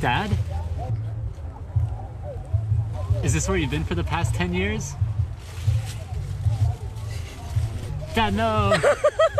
Dad? Is this where you've been for the past 10 years? Dad, no!